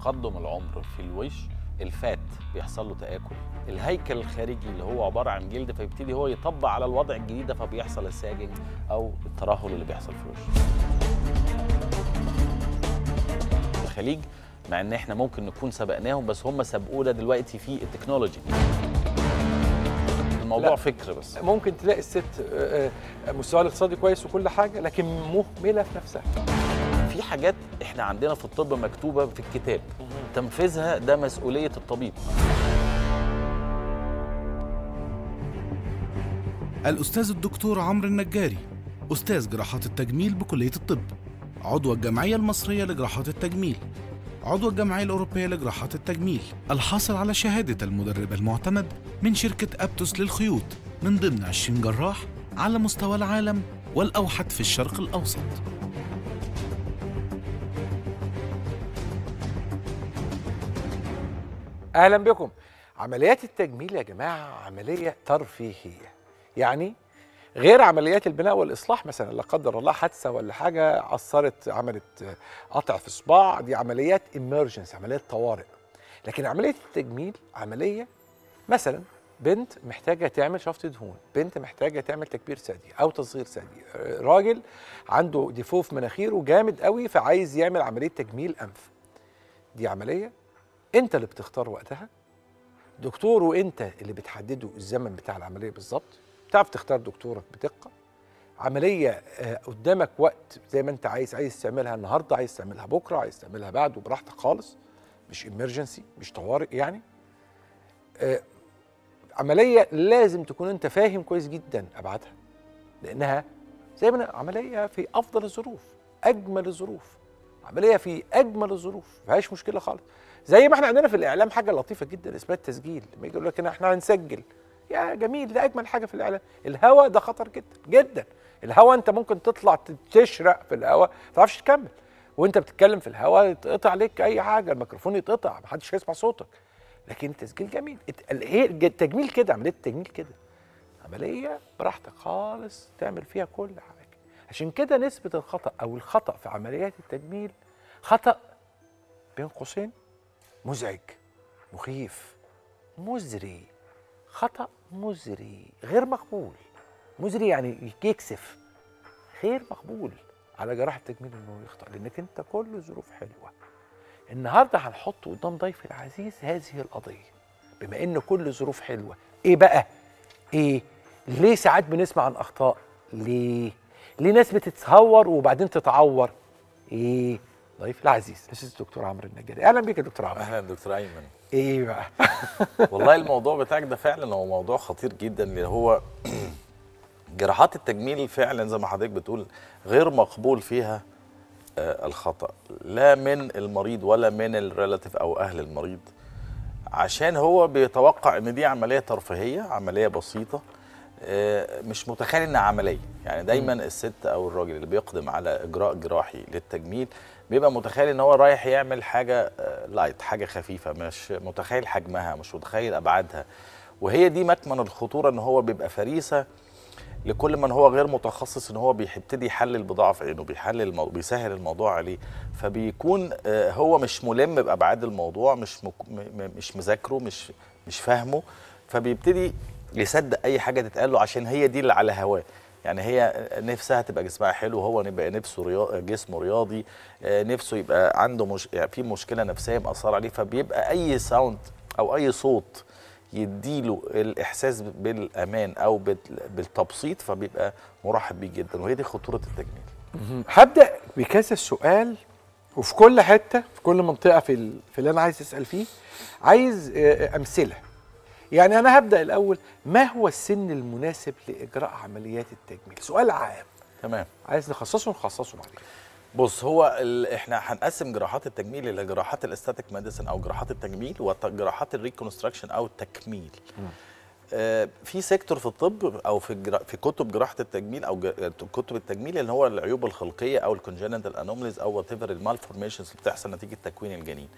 تقدم العمر في الوش ال fat بيحصل له تآكل. الهيكل الخارجي اللي هو عبارة عن جلد فيبتدي هو يطبق على الوضع الجديد ده فبيحصل ال sagging أو الترهل اللي بيحصل في الوش. الخليج مع إن إحنا ممكن نكون سبقناهم بس هم سبقونا دلوقتي في ال technology. الموضوع لا. فكر بس. ممكن تلاقي الست آه، آه، مستواها الاقتصادي كويس وكل حاجة لكن مهملة في نفسها. في حاجات إحنا عندنا في الطب مكتوبة في الكتاب. تنفيذها ده مسؤولية الطبيب. الأستاذ الدكتور عمرو النجاري أستاذ جراحات التجميل بكلية الطب عضو الجمعية المصرية لجراحات التجميل عضو الجمعية الأوروبية لجراحات التجميل الحاصل على شهادة المدرب المعتمد من شركة أبتوس للخيوط من ضمن 20 جراح على مستوى العالم والأوحد في الشرق الأوسط. أهلا بكم. عمليات التجميل يا جماعة عملية ترفيهية. يعني غير عمليات البناء والإصلاح مثلا لا قدر الله حادثة ولا حاجة أثرت عملت قطع في صباع. دي عمليات ايمرجنسي عمليات طوارئ. لكن عملية التجميل عملية مثلا بنت محتاجة تعمل شفط دهون بنت محتاجة تعمل تكبير ثدي أو تصغير ثدي. راجل عنده ديفو في مناخيره جامد قوي فعايز يعمل عملية تجميل أنف. دي عملية انت اللي بتختار وقتها. دكتور وانت اللي بتحددوا الزمن بتاع العملية بالظبط. تعرف تختار دكتورك بدقة. عملية آه، قدامك وقت زي ما انت عايز عايز تعملها النهارده عايز تعملها بكرة عايز تعملها بعده براحتك خالص. مش امرجنسي مش طوارئ يعني. آه، عملية لازم تكون انت فاهم كويس جدا أبعادها. لأنها زي ما عملية في أفضل الظروف أجمل الظروف. عملية في أجمل الظروف ما فيهاش مشكلة خالص. زي ما إحنا عندنا في الإعلام حاجة لطيفة جدا اسمها التسجيل لما يجي يقول لك إحنا هنسجل. يا جميل ده أجمل حاجة في الإعلام. الهوا ده خطر جدا جدا. الهوا أنت ممكن تطلع تشرق في الهوا ما تعرفش تكمل. وأنت بتتكلم في الهوا يتقطع عليك أي حاجة الميكروفون يتقطع محدش هيسمع صوتك. لكن التسجيل جميل. هي التجميل كده عملية التجميل كده. عملية براحتك خالص تعمل فيها كل حاجة. عشان كده نسبة الخطأ أو الخطأ في عمليات التجميل خطأ بين قوسين. مزعج مخيف مزري خطأ مزري غير مقبول. مزري يعني يكسف غير مقبول. على جراح التجميل إنه يخطأ؟ لأنك أنت كل ظروف حلوة. النهارده هنحط قدام ضيفي العزيز هذه القضية. بما إن كل ظروف حلوة إيه بقى؟ إيه؟ ليه ساعات بنسمع عن أخطاء؟ ليه؟ ليه ناس بتتهور وبعدين تتعور؟ إيه؟ ضيف العزيز الاستاذ الدكتور عمرو النجاري. أهلا بيك يا دكتور عمرو. أهلا دكتور أيمن. إيه بقى؟ والله الموضوع بتاعك ده فعلا هو موضوع خطير جدا اللي هو جراحات التجميل فعلا زي ما حضرتك بتقول غير مقبول فيها آه، الخطأ. لا من المريض ولا من ال relative أو أهل المريض. عشان هو بيتوقع إن دي عملية ترفيهية عملية بسيطة آه، مش متخيل إنها عملية. يعني دايما الست أو الراجل اللي بيقدم على إجراء جراحي للتجميل بيبقى متخيل إن هو رايح يعمل حاجة آه، light حاجة خفيفة مش متخيل حجمها مش متخيل أبعادها. وهي دي مكمن الخطورة إن هو بيبقى فريسة لكل من هو غير متخصص إن هو بيبتدي يحلل بضعف عينه بيحلل المو... بيسهل الموضوع عليه. فبيكون آه، هو مش ملم بأبعاد الموضوع مش. م- مش مذاكره مش مش فاهمه. فبيبتدي يصدق أي حاجة تتقال له عشان هي دي اللي على هواه. يعني هي نفسها تبقى جسمها حلو هو يبقى نفسه ريا... جسمه رياضي آه، نفسه يبقى عنده مش... يعني في مشكلة نفسية مأثرة عليه فبيبقى أي ساوند أو أي صوت يديله الإحساس بالأمان أو بال- بالتبسيط فبيبقى مرحب بيه جدا. وهي دي خطورة التجميل. هبدأ بكذا سؤال وفي كل حتة في كل منطقة في ال- في اللي أنا عايز أسأل فيه عايز آه، أمثلة. يعني أنا هبدأ الأول ما هو السن المناسب لإجراء عمليات التجميل؟ سؤال عام. تمام. عايز نخصصه نخصصه بعدين بص هو. إحنا هنقسم جراحات التجميل إلى جراحات ال aesthetic medicine أو جراحات التجميل وجراحات ال reconstruction أو التكميل. آه، في sector في الطب أو في الجرا... في كتب جراحة التجميل أو ج... كتب التجميل اللي هو العيوب الخلقية أو ال congenital anomalies أو whatever ال malformations اللي بتحصل نتيجة تكوين الجنين.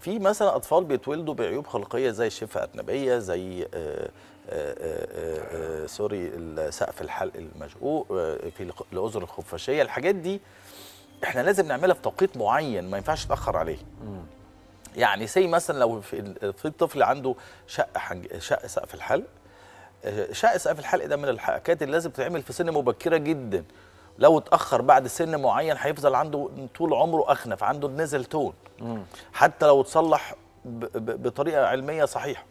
في مثلا أطفال بيتولدوا بعيوب خلقية زي الشفه أرنبية زي آه، آه، آه، sorry سقف الحلق المشقوق في الأذن الخفاشية الحاجات دي إحنا لازم نعملها في توقيت معين ما ينفعش نتاخر عليه. يعني say مثلا لو في طفل عنده شق حنج... شق سقف الحلق شق سقف الحلق ده من الجراحات اللي لازم تتعمل في سن مبكرة جدا. لو اتأخر بعد سن معين هيفضل عنده طول عمره أخنف عنده nasal tone حتى لو اتصلح. بطريقة علمية صحيحة.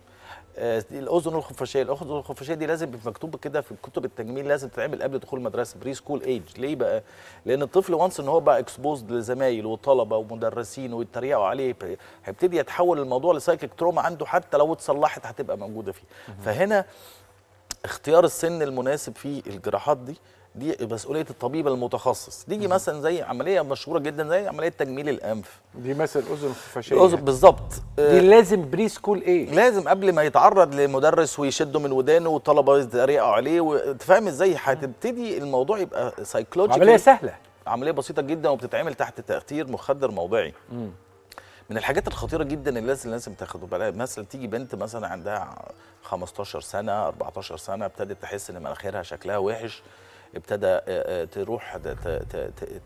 آه، الأذن الخفاشيه الأذن الخفاشيه دي لازم يبقى مكتوب كده في كتب التجميل لازم تتعمل قبل دخول المدرسة pre-school age ليه بقى؟ لأن الطفل once إن هو بقى exposed لزمايل وطلبة ومدرسين ويتريقوا عليه هيبتدي يتحول الموضوع ل psychic trauma عنده حتى لو اتصلحت هتبقى موجودة فيه. فهنا اختيار السن المناسب في الجراحات دي دي مسؤولية الطبيب المتخصص. نيجي مثلا زي عملية مشهورة جدا زي عملية تجميل الأنف. دي مثل أذن خفاشيه الأذن بالظبط. دي لازم pre-school إيه؟ لازم قبل ما يتعرض لمدرس ويشده من ودانه وطلبة يتريقوا عليه وانت فاهم إزاي؟ هتبتدي الموضوع يبقى psychological عملية سهلة. عملية بسيطة جدا وبتتعمل تحت تأثير مخدر موضعي. من الحاجات الخطيرة جدا اللي لازم لازم تاخدوا بالها مثلا تيجي بنت مثلا عندها 15 سنة 14 سنة ابتدت تحس إن مناخيرها شكلها وحش. ابتدى آه، آه، تروح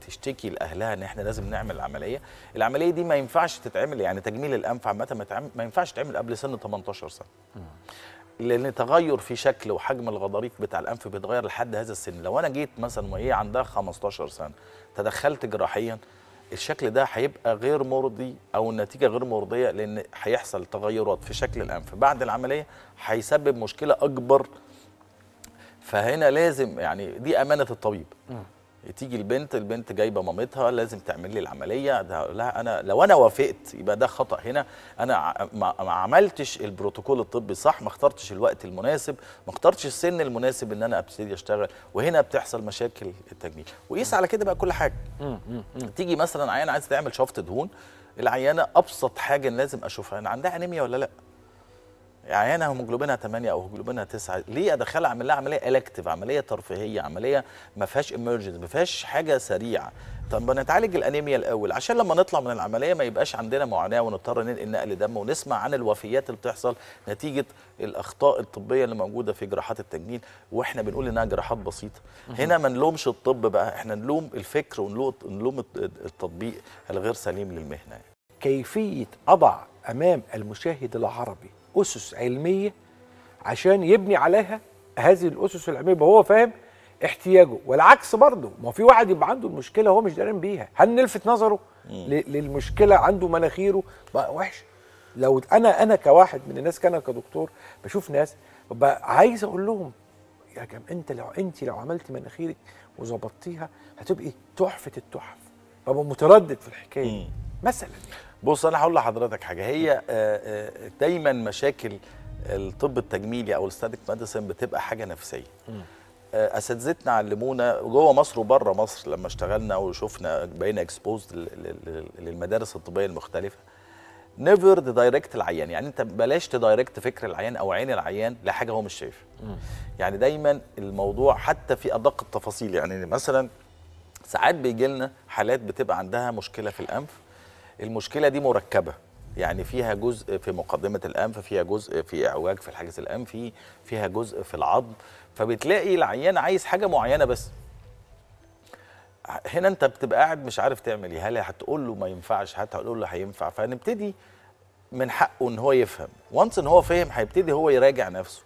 تشتكي لأهلها إن إحنا لازم نعمل العملية. العملية دي ما ينفعش تتعمل يعني تجميل الأنف عامة ما ينفعش تتعمل قبل سن 18 سنة. لأن تغير في شكل وحجم الغضاريف بتاع الأنف بيتغير لحد هذا السن. لو أنا جيت مثلا وهي عندها 15 سنة تدخلت جراحيا الشكل ده هيبقى غير مرضي أو النتيجة غير مرضية لأن هيحصل تغيرات في شكل الأنف. بعد العملية هيسبب مشكلة أكبر فهنا لازم يعني دي أمانة الطبيب. تيجي البنت البنت جايبة مامتها لازم تعمل لي العملية. ده لا أنا لو أنا وافقت يبقى ده خطأ. هنا أنا ما عملتش البروتوكول الطبي صح ما اخترتش الوقت المناسب ما اخترتش السن المناسب إن أنا أبتدي أشتغل. وهنا بتحصل مشاكل التجميل. وقيس على كده بقى كل حاجة. تيجي مثلا عيانه عايزه تعمل شفط دهون العيانة أبسط حاجة لازم أشوفها أنا عندها أنيميا ولا لأ؟ عيانة هيموجلوبينها 8 أو هيموجلوبينها 9 ليه أدخلها اعمل لها عملية الكتيف عملية ترفيهية عملية ما فيهاش ايمرجنسي ما فيهاش حاجة سريعة. طب نتعالج الأنيميا الأول. عشان لما نطلع من العملية ما يبقاش عندنا معاناة ونضطر ننقل نقل دم ونسمع عن الوفيات اللي بتحصل نتيجة الأخطاء الطبية اللي موجودة في جراحات التجميل وإحنا بنقول إنها جراحات بسيطة. هنا ما نلومش الطب بقى إحنا نلوم الفكر ونلوم نلوم التطبيق الغير سليم للمهنة. كيفية أضع أمام المشاهد العربي أسس علمية عشان يبني عليها هذه الأسس العلمية. يبقى هو فاهم احتياجه. والعكس برضه ما في واحد يبقى عنده المشكلة هو مش دارين بيها. هل نلفت نظره ل- للمشكلة عنده مناخيره؟ بقى وحش. لو أنا أنا كواحد من الناس كان كدكتور بشوف ناس ببقى عايز أقول لهم يا جماعة أنت لو أنت لو عملت مناخيرك وظبطتيها هتبقي تحفة التحف. ببقى متردد في مم. مثلا بص أنا هقول لحضرتك حاجة. هي آه، آه، دايما مشاكل الطب التجميلي أو ال aesthetic medicine بتبقى حاجة نفسية. آه، اساتذتنا علمونا جوه مصر وبره مصر لما اشتغلنا وشفنا بقينا exposed للمدارس الطبية المختلفة never ت direct العيان. يعني أنت بلاش ت direct فكر العيان أو عين العيان لحاجة هو مش شايفها. يعني دايما الموضوع حتى في أدق التفاصيل يعني مثلا ساعات بيجي لنا حالات بتبقى عندها مشكلة في الأنف المشكلة دي مركبة. يعني فيها جزء في مقدمة الأنف فيها جزء في اعوجاج في الحاجز الانفي فيها جزء في العظم فبتلاقي العيان عايز حاجة معينة بس. هنا انت بتبقى قاعد مش عارف تعمل إيه. هل هتقول له ما ينفعش؟ هتقول له هينفع؟ فنبتدي من حقه إن هو يفهم. وانس إن هو فهم هيبتدي هو يراجع نفسه.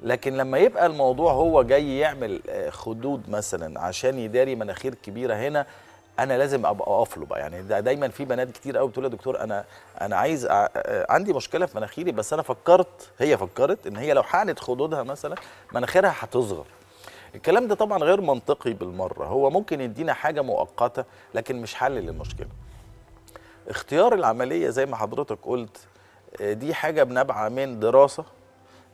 لكن لما يبقى الموضوع هو جاي يعمل آه، خدود مثلا عشان يداري مناخير كبيرة هنا أنا لازم ابقى اقف له بقى. يعني ده دايما في بنات كتير قوي بتقول يا دكتور أنا أنا عايز أ- عندي مشكلة في مناخيري بس أنا فكرت هي فكرت إن هي لو حقنت خدودها مثلا مناخيرها هتصغر. الكلام ده طبعا غير منطقي بالمرة. هو ممكن يدينا حاجة مؤقتة لكن مش حل للمشكلة. اختيار العملية زي ما حضرتك قلت آه، دي حاجة بنابعة من دراسة.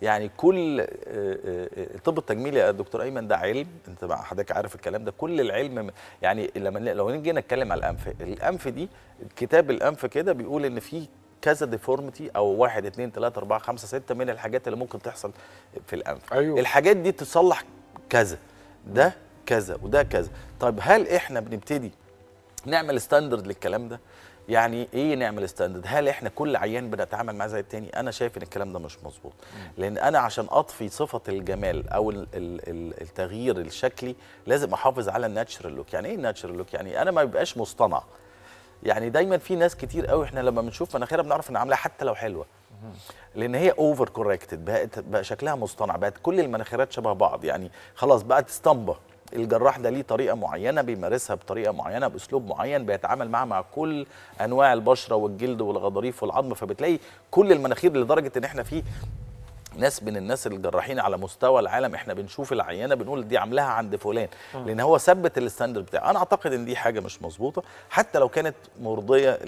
يعني كل آه، آه، الطب التجميلي يا دكتور أيمن ده علم أنت مع حضرتك عارف الكلام ده كل العلم يعني لما لو نيجي نتكلم على الأنف الأنف دي كتاب الأنف كده بيقول إن في كذا ديفورميتي أو واحد اتنين تلاتة أربعة خمسة ستة من الحاجات اللي ممكن تحصل في الأنف. أيوه. الحاجات دي تصلح كذا ده كذا وده كذا. طيب هل إحنا بنبتدي نعمل standard للكلام ده؟ يعني إيه نعمل standard هل إحنا كل عيان بنتعامل معاه زي التاني؟ أنا شايف إن الكلام ده مش مظبوط. لأن أنا عشان أضفي صفة الجمال أو ال- ال- ال- التغيير الشكلي لازم أحافظ على ال natural look يعني إيه ال natural look يعني أنا ما بيبقاش مصطنع. يعني دايما في ناس كتير قوي إحنا لما بنشوف مناخيرها بنعرف ان عاملاها حتى لو حلوة. لأن هي over corrected بقت بقى شكلها مصطنع بقت كل المناخيرات شبه بعض. يعني خلاص بقت اسطمبة. الجراح ده ليه طريقة معينة بيمارسها بطريقة معينة بأسلوب معين بيتعامل معاها مع كل أنواع البشرة والجلد والغضاريف والعظم فبتلاقي كل المناخير لدرجة إن إحنا في ناس من الناس الجراحين على مستوى العالم إحنا بنشوف العينه بنقول دي عاملاها عند فلان لأن هو ثبت ال standard بتاعه. أنا أعتقد إن دي حاجة مش مظبوطة حتى لو كانت مرضية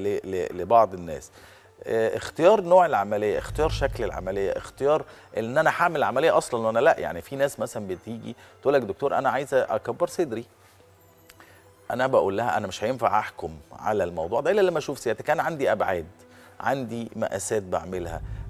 لبعض الناس. آه، اختيار نوع العملية اختيار شكل العملية اختيار إن أنا هعمل عملية أصلا وأنا لأ. يعني في ناس مثلا بتيجي تقول لك دكتور أنا عايزة أكبر صدري. أنا بقول لها أنا مش هينفع أحكم على الموضوع ده إلا لما أشوف سيادتك كان عندي أبعاد عندي مقاسات بعملها. آه، آه، آه،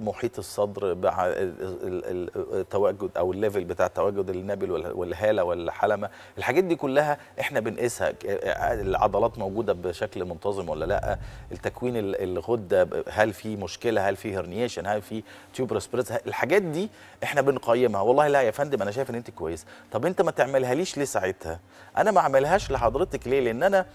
محيط الصدر بع- ال- ال- ال- التواجد أو الليفل بتاع تواجد النابل وال- والهالة والحلمة. الحاجات دي كلها إحنا بنقيسها. آه، العضلات موجودة بشكل منتظم ولا لأ؟ التكوين ال- الغدة هل في مشكلة؟ هل في herniation؟ هل في tuberous breasts الحاجات دي إحنا بنقيمها. والله لا يا فندم أنا شايف إن أنت كويس. طب أنت ما تعملها ليش ليه ساعتها؟ أنا ما أعملهاش لحضرتك ليه؟ لأن أنا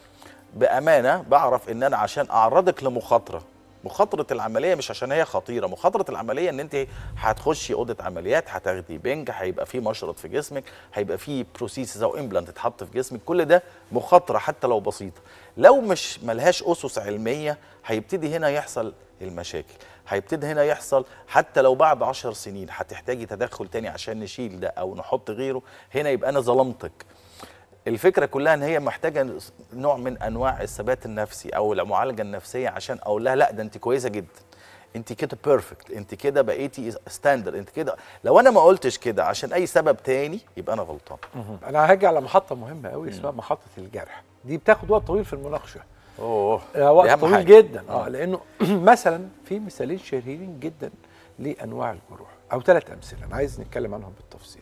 بأمانة بعرف إن أنا عشان أعرضك لمخاطرة. مخاطرة العملية مش عشان هي خطيرة مخاطرة العملية إن أنت هتخشي أوضة عمليات هتاخدي بنج هيبقى في مشرط في جسمك هيبقى في prosthesis أو implant اتحط في جسمك كل ده مخاطرة حتى لو بسيطة. لو مش ملهاش أسس علمية هيبتدي هنا يحصل المشاكل هيبتدي هنا يحصل حتى لو بعد عشر سنين هتحتاجي تدخل تاني عشان نشيل ده أو نحط غيره هنا يبقى أنا ظلمتك. الفكرة كلها إن هي محتاجة نوع من أنواع الثبات النفسي أو المعالجة النفسية عشان أقول لها لأ ده أنت كويسة جدا. أنت كده perfect أنت كده بقيتي standard أنت كده. لو أنا ما قلتش كده عشان أي سبب تاني يبقى أنا غلطان. أنا هاجي على محطة مهمة قوي اسمها محطة الجرح. دي بتاخد وقت طويل في المناقشة. أوه آه، وقت طويل حاجة. جدا. آه لأنه مثلا في مثالين شهيرين جدا لأنواع الجروح أو ثلاث أمثلة. أنا عايز نتكلم عنهم بالتفصيل.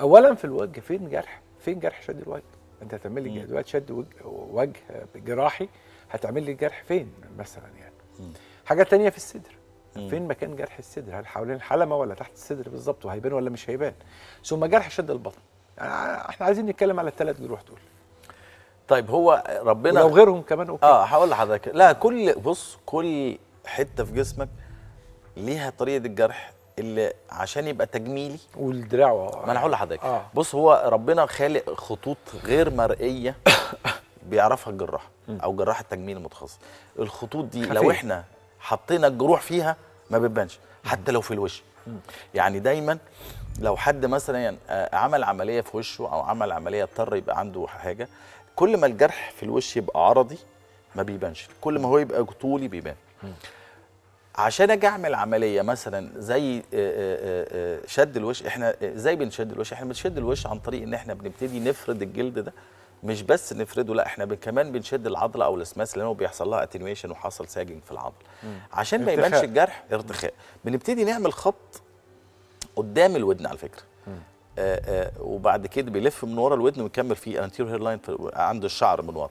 اولا في الوجه فين جرح فين جرح شد الوجه؟ انت هتعمل لي دلوقتي شد وجه, جراحي هتعمل لي الجرح فين مثلا يعني؟ حاجة تانية في الصدر. فين مكان جرح الصدر؟ هل حوالين الحلمة ولا تحت الصدر بالظبط؟ وهيبان ولا مش هيبان؟ ثم جرح شد البطن. يعني إحنا عايزين نتكلم على الثلاث جروح دول. طيب هو ربنا ولو غيرهم كمان أوكي. آه هقول لحضرتك. لا كل بص كل حتة في جسمك ليها طريقة الجرح. اللي عشان يبقى تجميلي. والدراع ما أنا هقول لحضرتك. آه. بص هو ربنا خالق خطوط غير مرئية بيعرفها الجراح أو جراح التجميل المتخصص. الخطوط دي لو خفيف. إحنا حطينا الجروح فيها ما بتبانش حتى لو في الوش. يعني دايما لو حد مثلا يعني عمل عملية في وشه أو عمل عملية اضطر يبقى عنده حاجة كل ما الجرح في الوش يبقى عرضي ما بيبانش. كل ما هو يبقى طولي بيبان. عشان أجي اعمل عملية مثلا زي آه، آه، آه، شد الوش إحنا إزاي بنشد الوش إحنا بنشد الوش عن طريق ان إحنا بنبتدي نفرد الجلد ده مش بس نفرده لا إحنا كمان بنشد العضلة أو ال SMAS لأنه بيحصل لها attenuation وحصل sagging في العضله عشان ما يبانش. الجرح ارتخاء. بنبتدي نعمل خط قدام الودن على فكرة. آه آه وبعد كده بيلف من ورا الودن ويكمل فيه anterior hairline عند الشعر من ورا.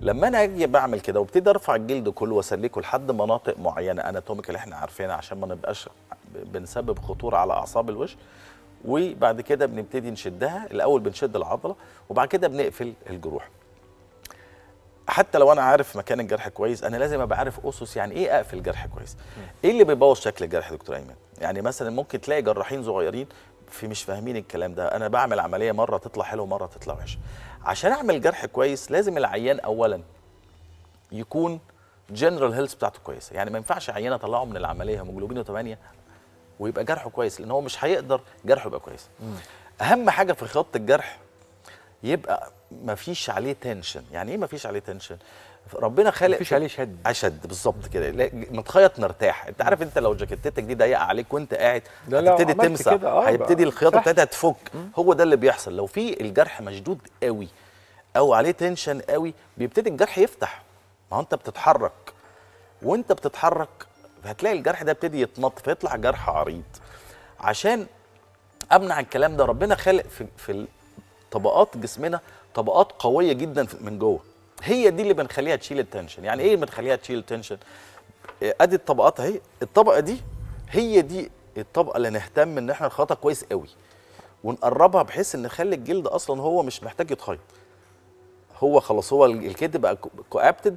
لما أنا أجي بعمل كده وابتدي أرفع الجلد كله وأسلكه لحد مناطق معينة anatomical إحنا عارفينها عشان ما نبقاش بنسبب خطورة على أعصاب الوش. وبعد كده بنبتدي نشدها الأول بنشد العضلة وبعد كده بنقفل الجروح. حتى لو أنا عارف مكان الجرح كويس أنا لازم أبقى عارف أسس يعني إيه أقفل جرح كويس. إيه اللي بيبوظ شكل الجرح يا دكتور أيمن؟ يعني مثلا ممكن تلاقي جراحين صغيرين في مش فاهمين الكلام ده. أنا بعمل عملية مرة تطلع حلوة مره تطلع وحشة. عشان أعمل جرح كويس لازم العيان اولا يكون جنرال هيلث بتاعته كويسة. يعني ما ينفعش عيان أطلعه من العملية هيموجلوبينه 8 ويبقى جرحه كويس لأن هو مش هيقدر جرحه يبقى كويس. أهم حاجة في خط الجرح يبقى ما فيش عليه tension يعني إيه ما فيش عليه tension ربنا خالق مفيش في- عليه شد. أشد بالظبط كده. لا، متخيط مرتاح أنت عارف أنت لو جاكيتتك دي ضيقة عليك وأنت قاعد هتبتدي تمسح آه، هيبتدي الخياطة. بتاعتها تفك. هو ده اللي بيحصل. لو في الجرح مشدود قوي أو عليه tension قوي بيبتدي الجرح يفتح. ما هو أنت بتتحرك. وأنت بتتحرك هتلاقي الجرح ده ابتدي يتمط فيطلع جرح عريض. عشان أمنع الكلام ده ربنا خالق في في طبقات جسمنا طبقات قوية جدا من جوه. هي دي اللي بنخليها تشيل ال tension. يعني إيه بنخليها تشيل ال tension؟ إيه، أدي الطبقات أهي. الطبقة دي هي دي الطبقة اللي نهتم إن إحنا نخيطها كويس قوي ونقربها بحيث إن نخلي الجلد أصلا هو مش محتاج يتخيط هو خلاص هو ال- ال gap بقى coapted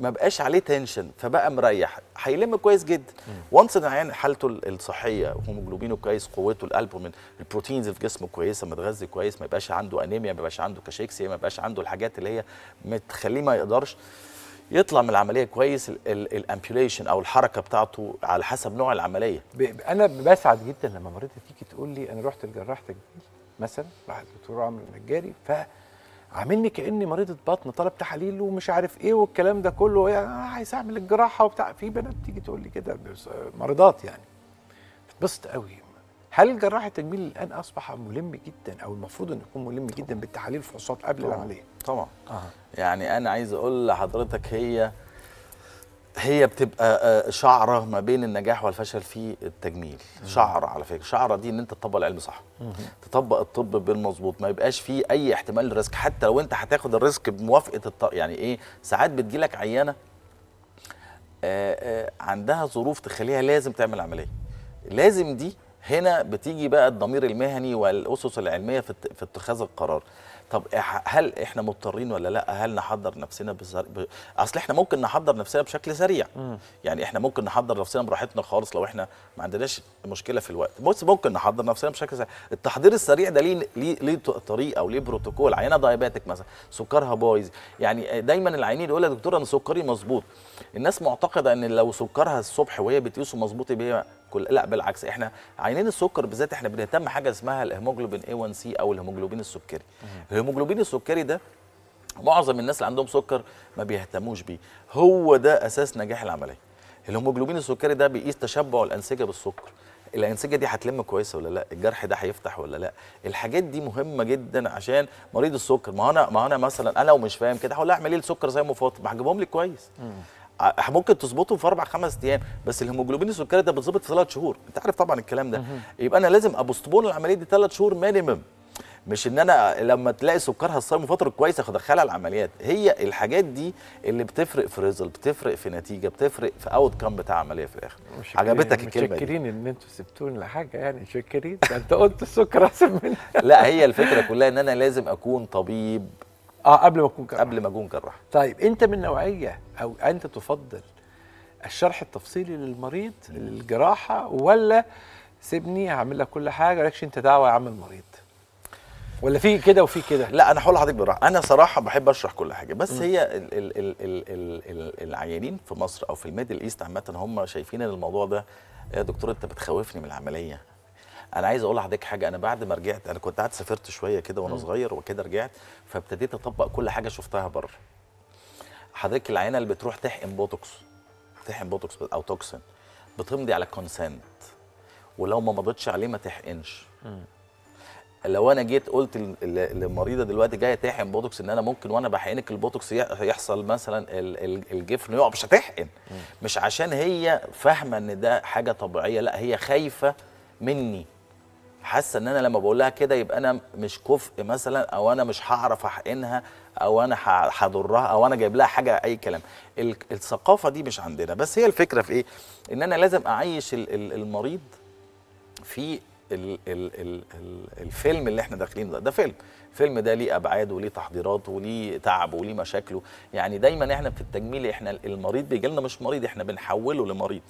ما بقاش عليه tension فبقى مريح. هيلم كويس جدا. once ان العيان حالته ال- الصحية هيموجلوبينه كويس قوته الالبومين ال proteins اللي في جسمه كويسة متغذي كويس ما يبقاش عنده انيميا ما يبقاش عنده cachexia ما يبقاش عنده الحاجات اللي هي متخليه ما يقدرش يطلع من العملية كويس. ال ambulation أو الحركة بتاعته على حسب نوع العملية. أنا بسعد جدا لما مريضه تيجي تقول لي أنا رحت لجراح تجميل مثلا راح الدكتور عمرو النجاري فعاملني كأني مريضة بطن طلب تحاليل ومش عارف إيه والكلام ده كله. يعني عايز أعمل الجراحة وبتاع. في بنات تيجي تقول لي كده مريضات يعني. بتبسط قوي هل جراح التجميل الآن أصبح ملم جدا أو المفروض انه يكون ملم جدا بالتحاليل الفحوصات قبل طبعاً. العملية؟ طبعا. آه يعني أنا عايز أقول لحضرتك هي هي بتبقى آه، شعرة ما بين النجاح والفشل في التجميل. شعرة على فكرة. شعرة دي إن أنت تطبق العلم صح. تطبق الطب بالمظبوط. ما يبقاش فيه أي احتمال لل risk. حتى لو أنت هتاخد ال risk بموافقة الط... يعني إيه ساعات بتجيلك عيانة آه، آه، عندها ظروف تخليها لازم تعمل عملية. لازم دي هنا بتيجي بقى الضمير المهني والأسس العلمية في اتخاذ القرار. طب هل إحنا مضطرين ولا لأ؟ هل نحضر نفسنا بسر... ب... أصل إحنا ممكن نحضر نفسنا بشكل سريع. يعني إحنا ممكن نحضر نفسنا براحتنا خالص لو إحنا ما عندناش مشكلة في الوقت. بص ممكن نحضر نفسنا بشكل سريع. التحضير السريع ده ليه ليه ليه طريقة وليه بروتوكول. عيانة diabetic مثلا سكرها بايظ. يعني دايما العيانين يقول يا دكتور أنا سكري مظبوط. الناس معتقدة إن لو سكرها الصبح وهي بتقيسه مظبوط يبقى كل لا بالعكس إحنا عيانين السكر بالذات إحنا بنهتم حاجة اسمها الهيموجلوبين A1C أو الهيموجلوبين السكري. الهيموجلوبين السكري ده معظم الناس اللي عندهم سكر ما بيهتموش بيه. هو ده أساس نجاح العملية. الهيموجلوبين السكري ده بيقيس تشبع الأنسجة بالسكر. الأنسجة دي هتلم كويس ولا لا؟ الجرح ده هيفتح ولا لا؟ الحاجات دي مهمة جدا عشان مريض السكر. ما أنا ما أنا مثلا أنا لو مش فاهم كده هقول أعمل إيه؟ السكر زي ما ما هجيبهم لك كويس. ممكن تظبطه في أربع خمس أيام بس الهيموجلوبين السكري ده بيتظبط في ثلاث شهور. أنت عارف طبعا الكلام ده. يبقى أنا لازم أ postpone العملية دي ثلاث شهور minimum مش إن أنا لما تلاقي سكرها الصايم فترة كويسة ادخلها العمليات. هي الحاجات دي اللي بتفرق في result بتفرق في نتيجة بتفرق في outcome بتاع عملية في الآخر. عجبتك الكلمة دي؟ متشكرين إن أنتوا سبتوني لحاجة يعني متشكرين أنت قلت السكر أحسن لا هي الفكرة كلها إن أنا لازم أكون طبيب آه قبل ما اكون قبل ما أكون جراح طيب أنت من نوعية أو أنت تفضل الشرح التفصيلي للمريض الجراحه ولا سيبني هعمل لك كل حاجة مالكش أنت دعوة يا عم المريض؟ ولا في كده وفي كده؟ لا أنا هقول لحضرتك بالراحة. أنا صراحة بحب أشرح كل حاجة بس هي ال ال ال ال ال ال العيانين في مصر أو في ال Middle East عامة هم شايفين إن الموضوع ده يا دكتور أنت بتخوفني من العملية. أنا عايز أقول لحضرتك حاجة أنا بعد ما رجعت أنا كنت قاعد سافرت شوية كده وأنا صغير وكده رجعت فابتديت اطبق كل حاجة شفتها بره. حضرتك العيانة اللي بتروح تحقن بوتوكس تحقن بوتوكس أو toxin بتمضي على consent ولو ما مضيتش عليه ما تحقنش. لو أنا جيت قلت للمريضه دلوقتي جاية تحقن بوتوكس ان أنا ممكن وأنا بحقنك البوتوكس يحصل مثلا ال- ال- الجفن يقع مش هتحقن. مش عشان هي فاهمة إن ده حاجة طبيعية لا هي خايفة مني. حاسة إن أنا لما بقول لها كده يبقى أنا مش كفء مثلا أو أنا مش هعرف أحقنها أو أنا هضرها أو أنا جايب لها حاجة أي كلام. ال- الثقافة دي مش عندنا. بس هي الفكرة في إيه؟ إن أنا لازم أعيش ال- ال- المريض في ال ال ال ال الفيلم اللي إحنا داخلين ده. ده فيلم. الفيلم ده ليه أبعاد وليه تحضيرات وليه تعب وليه مشاكله. يعني دايما إحنا في التجميل إحنا المريض بيجي لنا مش مريض إحنا بنحوله لمريض.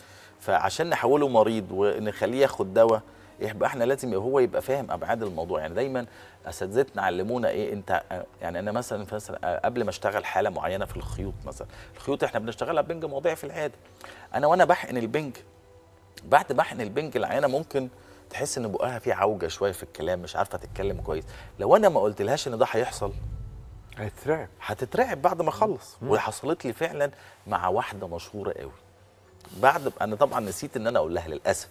فعشان نحوله مريض ونخليه ياخد دواء يبقى إحنا لازم هو يبقى فاهم ابعاد الموضوع. يعني دايما أساتذتنا علمونا إيه انت يعني أنا مثلا مثلا قبل ما أشتغل حالة معينة في الخيوط مثلا الخيوط إحنا بنشتغلها بنج موضعي في العيادة. أنا وأنا بحقن البنج بعد ما احقن البنج العيانة ممكن تحس إن بقها فيه عوجة شوية في الكلام مش عارفة تتكلم كويس. لو أنا ما قلتلهاش إن ده هيحصل هيترعب. هتترعب بعد ما أخلص. وحصلت لي فعلا مع واحدة مشهورة قوي. بعد أنا طبعا نسيت إن أنا أقول لها للأسف.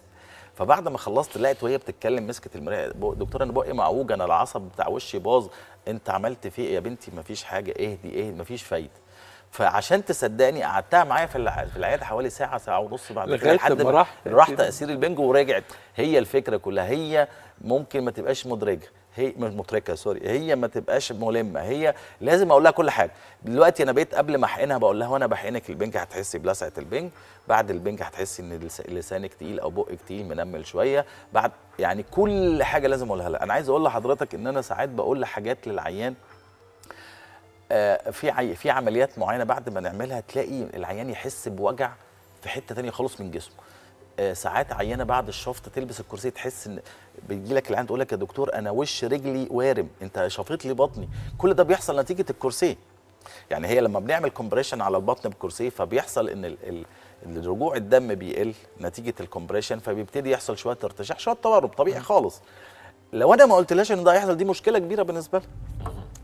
فبعد ما خلصت لقيت وهي بتتكلم مسكت المراية. دكتور أنا بقي معوج أنا العصب بتاع وشي باظ. أنت عملت فيه إيه يا بنتي؟ مفيش حاجة. اهدي إيه؟ مفيش فايدة. فعشان تصدقني قعدتها معايا في في العيادة حوالي ساعة ساعة ونص بعد كده لحد ما راح. تأثير البنج ورجعت. هي الفكرة كلها. هي ممكن ما تبقاش مدركه هي مش مدركه سوري. هي ما تبقاش ملمة هي لازم أقول لها كل حاجة. دلوقتي أنا بقيت قبل ما أحقنها بقول لها وأنا بحقنك البنج هتحسي بلسعة البنج بعد البنج هتحسي إن لس- لسانك تقيل أو بقك تقيل منمل شوية. بعد يعني كل حاجة لازم أقولها لها. أنا عايز أقول لحضرتك إن أنا ساعات بقول لحاجات للعيان آه، في عي... في عمليات معينة بعد ما نعملها تلاقي العيان يحس بوجع في حتة تانية خالص من جسمه. ساعات عيانه بعد الشفط تلبس الكرسي تحس إن بيجي لك العيان تقول لك يا دكتور أنا وش رجلي وارم أنت شفيت لي بطني. كل ده بيحصل نتيجة الكرسي. يعني هي لما بنعمل compression على البطن بالكورسيه فبيحصل إن ال... ال... الرجوع الدم بيقل نتيجة ال compression فبيبتدي يحصل شوية ارتشاح شوية تورم طبيعي خالص. لو أنا ما قلتلهاش إن ده هيحصل دي مشكلة كبيرة بالنسبة لها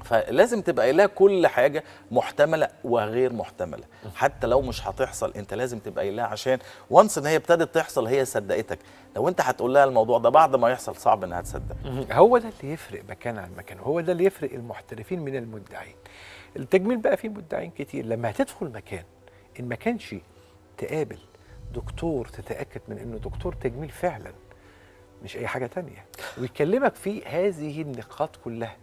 فلازم تبقى قايلها كل حاجة محتملة وغير محتملة. حتى لو مش هتحصل انت لازم تبقى قايلها عشان once إن هي ابتدت تحصل هي صدقتك. لو انت هتقول لها الموضوع ده بعد ما يحصل صعب إنها تصدق. هو ده اللي يفرق مكان عن مكان. هو ده اللي يفرق المحترفين من المدعين. التجميل بقى فيه مدعين كتير. لما هتدخل مكان إن ما كانش تقابل دكتور تتأكد من إنه دكتور تجميل فعلا مش أي حاجة تانية. ويكلمك في هذه النقاط كلها.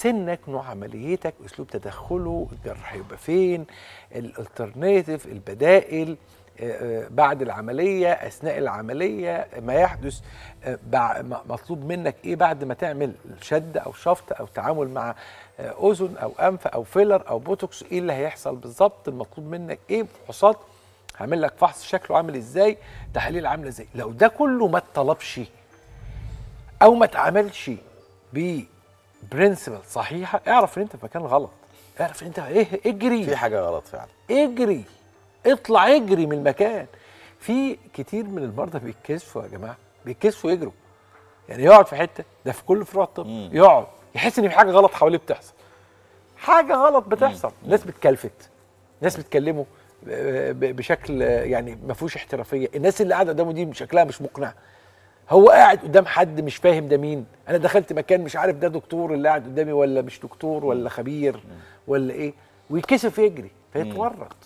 سنك نوع عمليتك أسلوب تدخله الجرح هيبقى فين الالترناتيف البدائل آه، آه، بعد العملية أثناء العملية ما يحدث آه، مطلوب منك إيه بعد ما تعمل شد أو شفط أو تعامل مع أذن أو أنف أو filler أو بوتوكس إيه اللي هيحصل بالظبط؟ المطلوب منك إيه فحوصات هعمل لك فحص شكله عامل إزاي؟ تحاليل عاملة إزاي؟ لو ده كله ما اتطلبش أو ما اتعملش ب principle صحيحة اعرف إن أنت في مكان غلط. اعرف إن أنت إيه اجري. في حاجة غلط فعلا. اجري. اطلع اجري من المكان. في كتير من المرضى بيتكسفوا يا جماعة بيتكسفوا يجروا. يعني يقعد في حتة ده في كل فروع الطب مم. يقعد. يحس إن في حاجة غلط حواليه بتحصل. حاجة غلط بتحصل. ناس بتكلفت. ناس بتكلمه بشكل يعني ما فيهوش احترافية. الناس اللي قاعدة قدامه دي شكلها مش مقنع. هو قاعد قدام حد مش فاهم ده مين. أنا دخلت مكان مش عارف ده دكتور اللي قاعد قدامي ولا مش دكتور ولا خبير ولا إيه ويتكسف يجري فيتورط.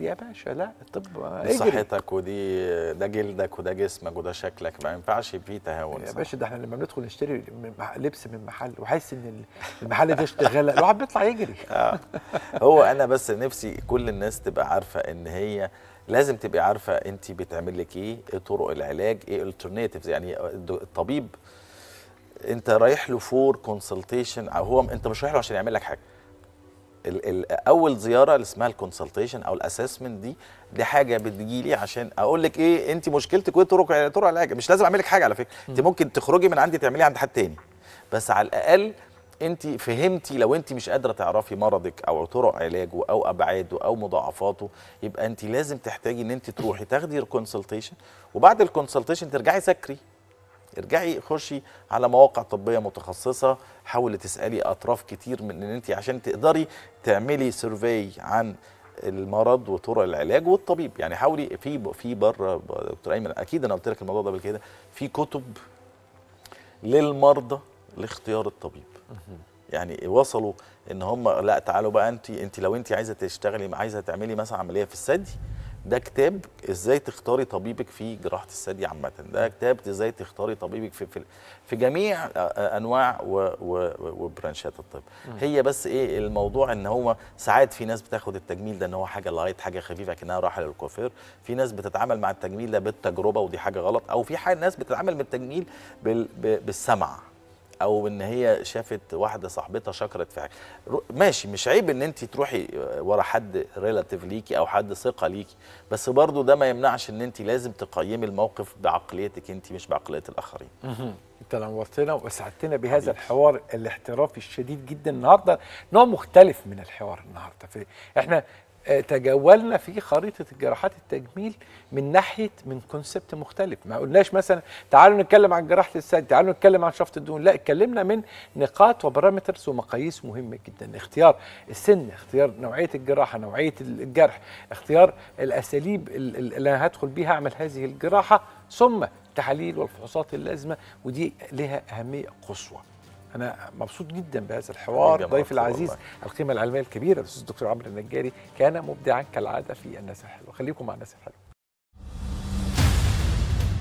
يا باشا لا الطب دي صحتك ودي ده جلدك وده جسمك وده شكلك ما ينفعش فيه تهاون يا. باشا ده إحنا لما بندخل نشتري لبس من محل وحاسس إن المحل ده اشتغل الواحد بيطلع يجري. آه. هو أنا بس نفسي كل الناس تبقى عارفة إن هي لازم تبقي عارفة انت بتعمل لك إيه إيه طرق العلاج إيه alternatives يعني الطبيب انت رايح له for consultation أو هو انت مش رايح له عشان يعمل لك حاجة. ال ال أول زيارة اللي اسمها ال consultation أو ال assessment دي دي حاجة بتجي لي عشان أقول لك إيه انت مشكلتك وايه طرق طرق العلاج مش لازم أعمل لك حاجة على فكرة. انت ممكن تخرجي من عندي تعمليها عند حد تاني. بس على الأقل انت فهمتي لو انت مش قادرة تعرفي مرضك أو طرق علاجه أو أبعاده أو مضاعفاته يبقى انت لازم تحتاجي إن انت تروحي تاخدي ال consultation وبعد ال consultation ترجعي سكري. ارجعي خشي على مواقع طبية متخصصة. حاولي تسألي أطراف كتير من إن انت عشان تقدري تعملي سيرفي عن المرض وطرق العلاج والطبيب. يعني حاولي في في بره دكتور أيمن أكيد أنا قلت لك الموضوع ده قبل كده. في كتب للمرضى لاختيار الطبيب. يعني وصلوا إن هم لا تعالوا بقى انت انت لو انت عايزة تشتغلي عايزة تعملي مثلا عملية في الثدي ده كتاب إزاي تختاري طبيبك في جراحة الثدي عامة. ده كتاب إزاي تختاري طبيبك في في, في جميع أنواع و branchات الطب. هي بس إيه الموضوع إن هو ساعات في ناس بتاخد التجميل ده إن هو حاجة light حاجة خفيفة كأنها راحة للكوافير. في ناس بتتعامل مع التجميل ده بالتجربة ودي حاجة غلط أو في حاجة ناس بتتعامل بالتجميل بالسمع. أو إن هي شافت واحدة صاحبتها شكرت في حاجة. ماشي مش عيب إن انت تروحي ورا حد relative ليكي أو حد ثقة ليكي. بس برضو ده ما يمنعش إن انت لازم تقيمي الموقف بعقليتك انت مش بعقلية الآخرين. أنت نورتنا وأسعدتنا بهذا الحوار الاحترافي الشديد جدا النهارده. نوع مختلف من الحوار النهارده. في إحنا تجولنا في خريطة الجراحات التجميل من ناحية من concept مختلف. ما قلناش مثلا تعالوا نتكلم عن جراحة الثدي تعالوا نتكلم عن شفط الدهون. لا اتكلمنا من نقاط و parameters ومقاييس مهمة جدا. اختيار السن اختيار نوعية الجراحة نوعية الجرح اختيار الأساليب ال- ال- اللي أنا هدخل بيها أعمل هذه الجراحة ثم التحاليل والفحوصات اللازمة ودي لها أهمية قصوى. أنا مبسوط جدا بهذا الحوار. مرحبا العزيز والله. القيمة العلمية الكبيرة الأستاذ الدكتور عمرو النجاري كان مبدعا كالعادة في الناس الحلوة. خليكم مع الناس الحلوة.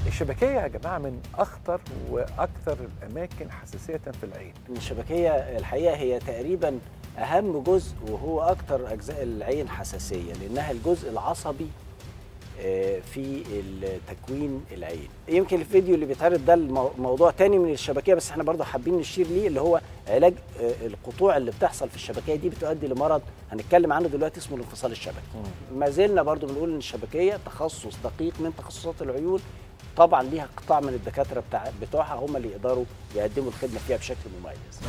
الشبكية يا جماعة من أخطر وأكثر الأماكن حساسية في العين. الشبكية الحقيقة هي تقريبا أهم جزء وهو أكتر أجزاء العين حساسية لأنها الجزء العصبي في تكوين العين يمكن الفيديو اللي بيتعرض ده موضوع تاني من الشبكية بس إحنا برضه حابين نشير ليه اللي هو علاج آه، القطوع اللي بتحصل في الشبكية دي بتؤدي لمرض هنتكلم عنه دلوقتي اسمه الانفصال الشبكي. ما زلنا برضه بنقول إن الشبكية تخصص دقيق من تخصصات العيون طبعا ليها قطاع من الدكاترة بتاع بتوعها هم اللي يقدروا يقدموا الخدمة فيها بشكل مميز.